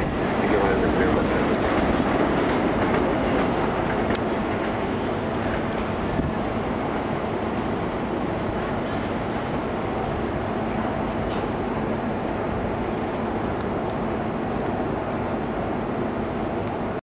side.